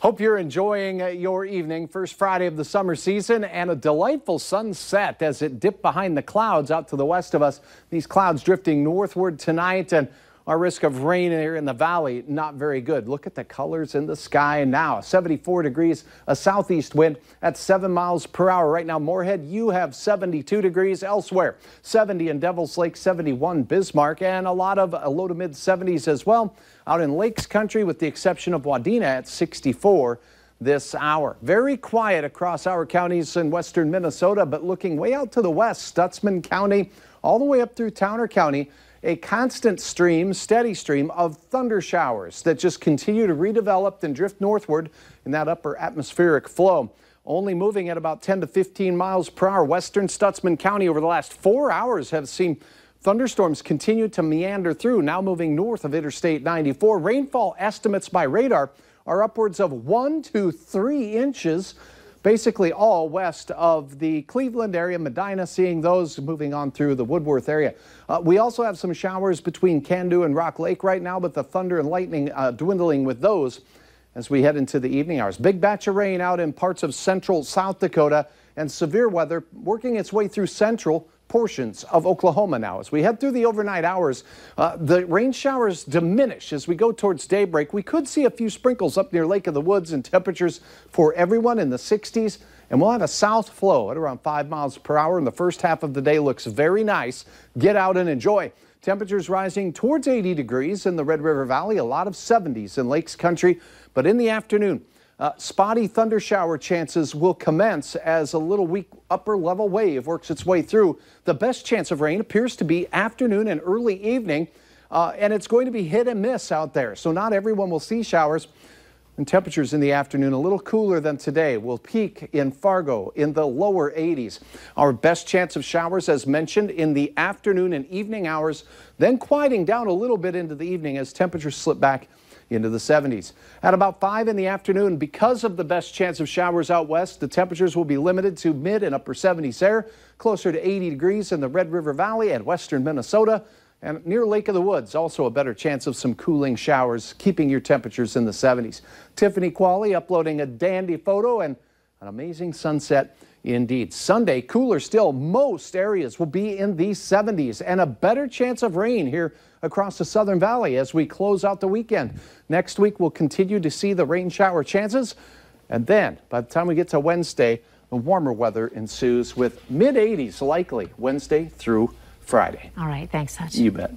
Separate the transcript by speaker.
Speaker 1: Hope you're enjoying uh, your evening. First Friday of the summer season and a delightful sunset as it dipped behind the clouds out to the west of us. These clouds drifting northward tonight and our risk of rain here in the valley, not very good. Look at the colors in the sky now. 74 degrees, a southeast wind at 7 miles per hour. Right now, Moorhead, you have 72 degrees elsewhere. 70 in Devil's Lake, 71 Bismarck, and a lot of a low to mid 70s as well out in Lakes Country, with the exception of Wadena at 64 this hour. Very quiet across our counties in western Minnesota, but looking way out to the west, Stutsman County, all the way up through Towner County a constant stream, steady stream of thunder showers that just continue to redevelop and drift northward in that upper atmospheric flow. Only moving at about 10 to 15 miles per hour. Western Stutsman County over the last four hours have seen thunderstorms continue to meander through, now moving north of Interstate 94. Rainfall estimates by radar are upwards of one to three inches basically all west of the Cleveland area, Medina, seeing those moving on through the Woodworth area. Uh, we also have some showers between Cando and Rock Lake right now, but the thunder and lightning uh, dwindling with those as we head into the evening hours. Big batch of rain out in parts of central South Dakota and severe weather working its way through central portions of Oklahoma now. As we head through the overnight hours, uh, the rain showers diminish as we go towards daybreak. We could see a few sprinkles up near Lake of the Woods and temperatures for everyone in the 60s. And we'll have a south flow at around 5 miles per hour. And the first half of the day looks very nice. Get out and enjoy. Temperatures rising towards 80 degrees in the Red River Valley, a lot of 70s in Lakes Country. But in the afternoon, uh, spotty thunder shower chances will commence as a little weak upper level wave works its way through. The best chance of rain appears to be afternoon and early evening, uh, and it's going to be hit and miss out there. So not everyone will see showers. And temperatures in the afternoon a little cooler than today will peak in Fargo in the lower 80s. Our best chance of showers, as mentioned, in the afternoon and evening hours, then quieting down a little bit into the evening as temperatures slip back into the 70s. At about 5 in the afternoon, because of the best chance of showers out west, the temperatures will be limited to mid and upper 70s there, closer to 80 degrees in the Red River Valley and western Minnesota. And near Lake of the Woods, also a better chance of some cooling showers, keeping your temperatures in the 70s. Tiffany Qualley uploading a dandy photo and an amazing sunset indeed. Sunday, cooler still. Most areas will be in the 70s and a better chance of rain here across the Southern Valley as we close out the weekend. Next week, we'll continue to see the rain shower chances. And then by the time we get to Wednesday, the warmer weather ensues with mid 80s likely Wednesday through Friday.
Speaker 2: All right. Thanks, Hutch.
Speaker 1: You bet.